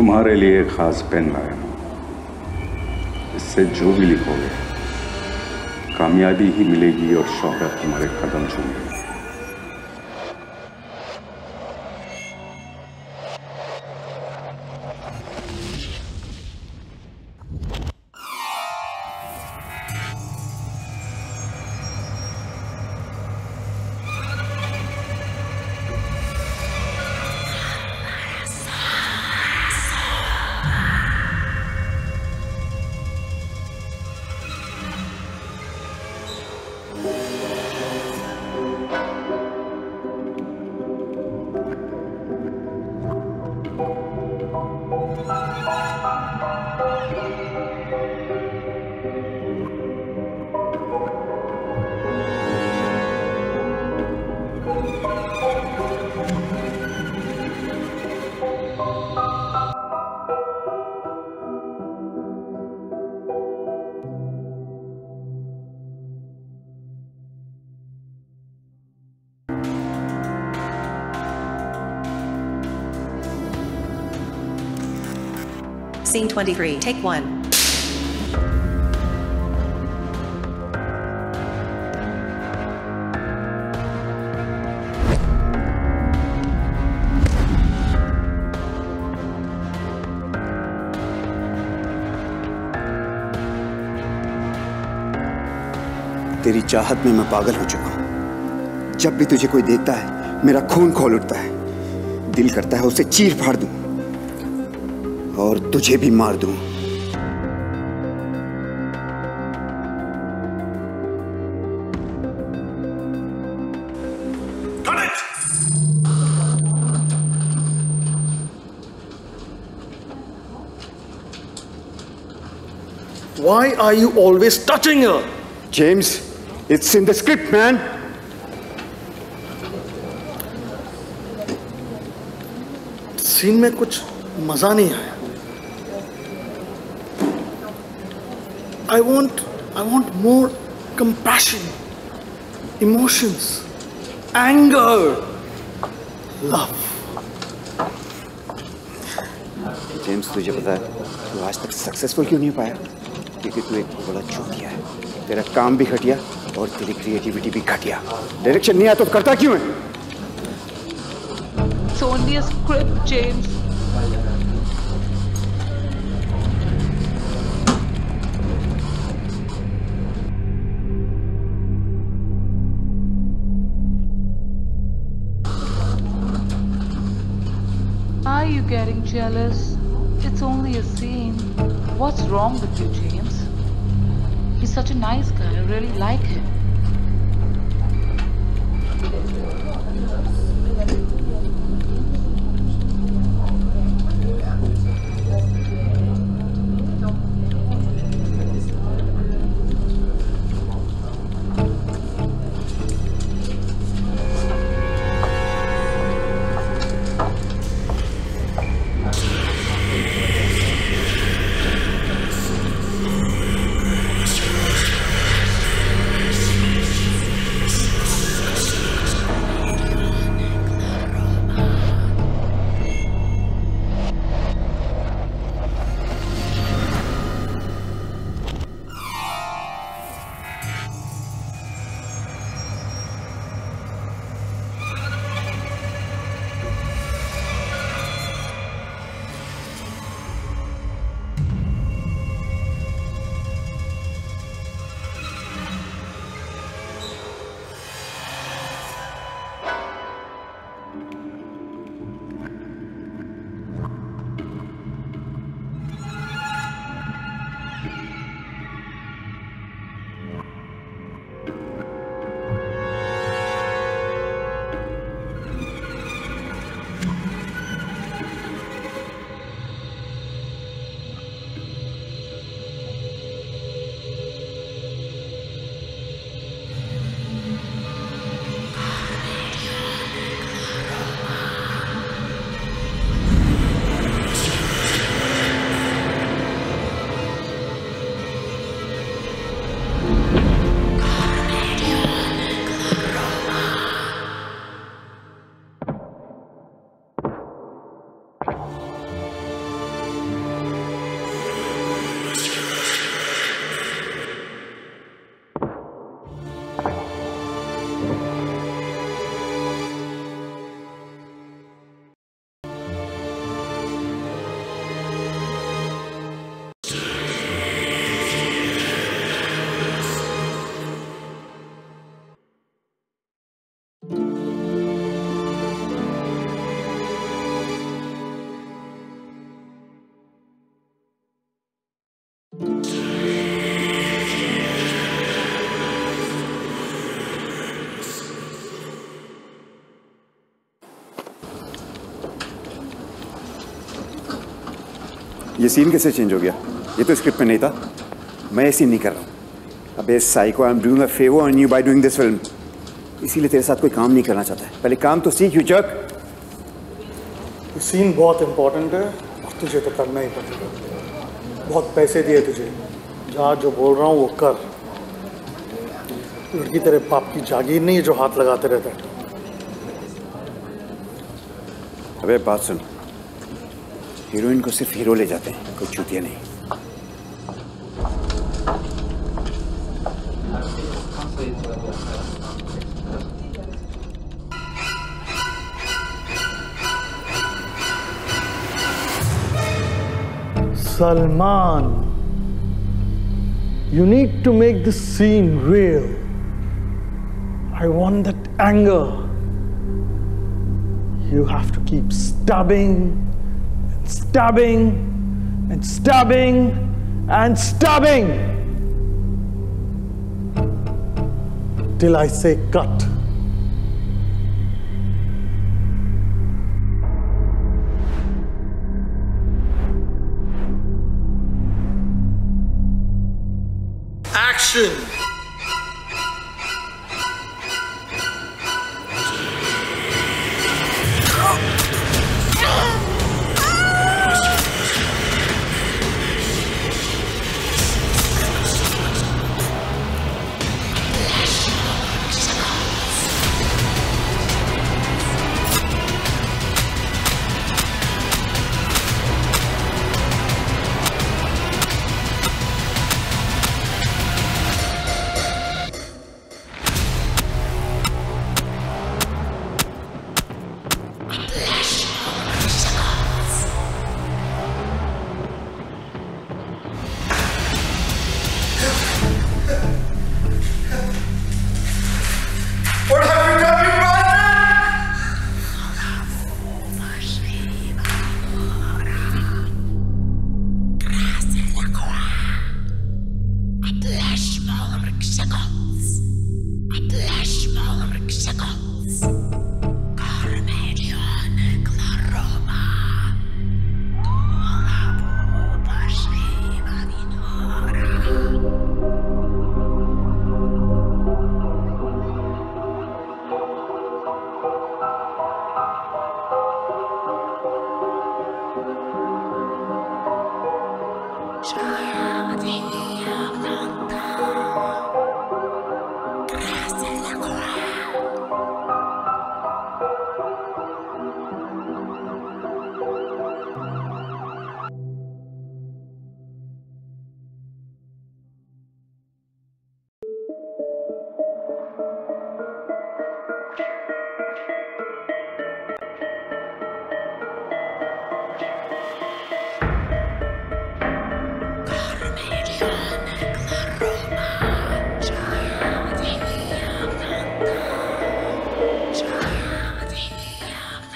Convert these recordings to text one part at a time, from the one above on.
तुम्हारे लिए खास पेन लाया हूँ। इससे जो भी लिखोगे, कामयाबी ही मिलेगी और शोहरत तुम्हारे कदम चूमेगी Scene 23, take one. तेरी चाहत में मैं पागल हो चुका हूँ। जब भी तुझे कोई देखता है मेरा खून खोल उठता है। दिल करता है उसे चीर फाड़ दूँ। और तुझे भी मार दूँ Why are you always touching her? James, it's in the script, man. Scene में कुछ मज़ा नहीं आया I want I want more compassion emotions anger love James तुझे पता है तू आज तक सक्सेसफुल क्यों नहीं हो पाया? क्योंकि तू एक बड़ा चूक है। तेरा काम भी घटिया और तेरी क्रिएटिविटी भी घटिया। डायरेक्शन नहीं आया तो करता क्यों है? It's only a script, James. Are you getting jealous? It's only a scene. What's wrong with you, James? He's such a nice guy. I really like him. ये सीन कैसे चेंज हो गया? ये तो स्क्रिप्ट में नहीं था। मैं ये सीन नहीं कर रहा हूँ। अबे psycho I am doing a favour on you by doing this film इसीलिए तेरे साथ कोई काम नहीं करना चाहता है। पहले काम तो सीख यू चक सीन बहुत इंपॉर्टेंट है और तुझे तो करना ही पड़ेगा। बहुत पैसे दिए तुझे। जहाँ जो बोल रहा हूँ वो कर। लड़की तेरे बाप की जागीर नहीं है जो हाथ लगाते रहता है। अबे बात सुन। हीरोइन को सिर्फ़ हीरो ले जाते हैं कोई चूतिया नहीं Salman, you need to make this scene real. I want that anger. You have to keep stabbing stabbing and stabbing and stabbing till I say cut. Action!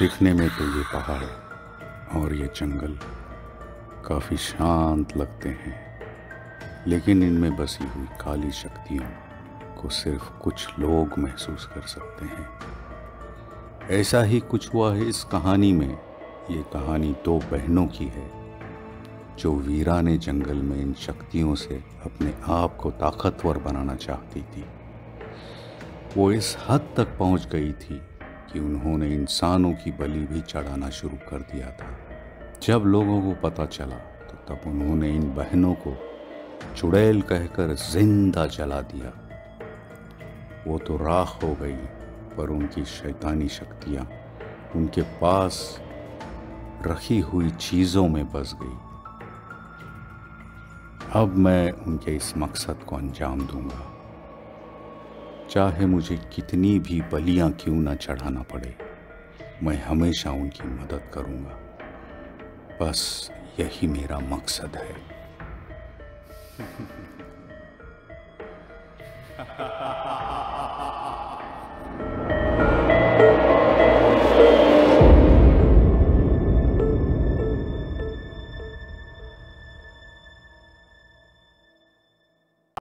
दिखने में तो ये पहाड़ और ये जंगल काफ़ी शांत लगते हैं, लेकिन इनमें बसी हुई काली शक्तियों को सिर्फ़ कुछ लोग महसूस कर सकते हैं। ऐसा ही कुछ हुआ है इस कहानी में। ये कहानी दो बहनों की है, जो वीरा ने जंगल में इन शक्तियों से अपने आप को ताकतवर बनाना चाहती थी। वो इस हद तक पहुँच गई थी कि उन्होंने इंसानों की बलि भी चढ़ाना शुरू कर दिया था। जब लोगों को पता चला तो तब उन्होंने इन बहनों को चुड़ैल कहकर ज़िंदा जला दिया। वो तो राख हो गई पर उनकी शैतानी शक्तियाँ उनके पास रखी हुई चीज़ों में बस गई। अब मैं उनके इस मकसद को अंजाम दूँगा। चाहे मुझे कितनी भी बलियाँ क्यों ना चढ़ाना पड़े, मैं हमेशा उनकी मदद करूँगा। बस यही मेरा मकसद है।